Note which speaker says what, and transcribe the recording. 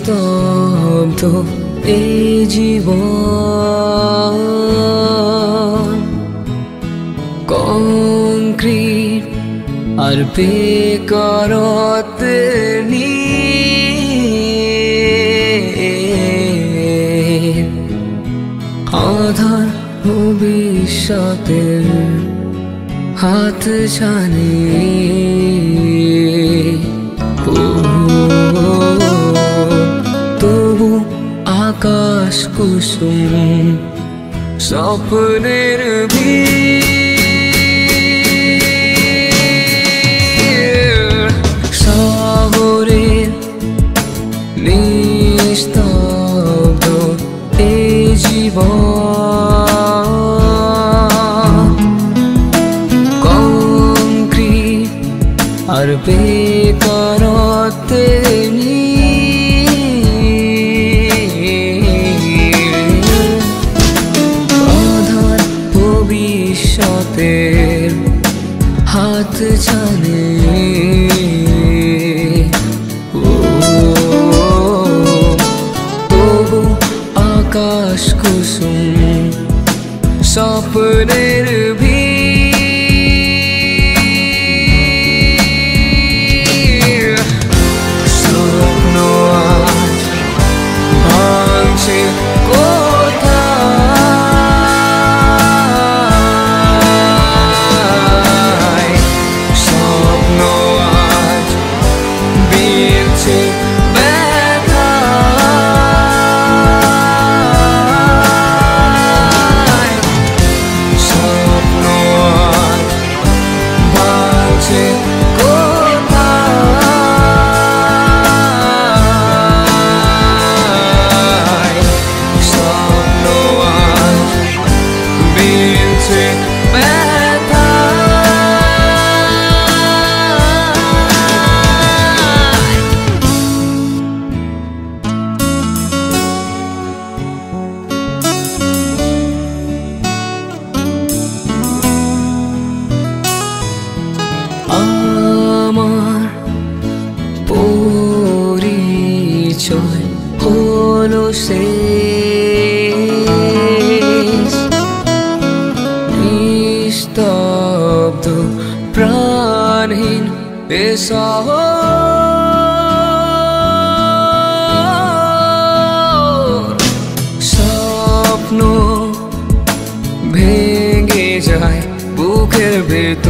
Speaker 1: স্তব্ধ এই জীবন। কংক্রিট আর বেকারত আধার ভবিষ্যতের হাত জানে আকাশ কুসুম স্বপ্নের শহরের নিস্তব্ধ এই জীবন কংক্রিট আর বেকারত্বে বিলছে ব্যথায় আমার পরিচয় হলো শেষ নিস্তব্ধ প্রাণহীন এসহ স্বপ্ন ভেঙে যায় বুকের ভেতর।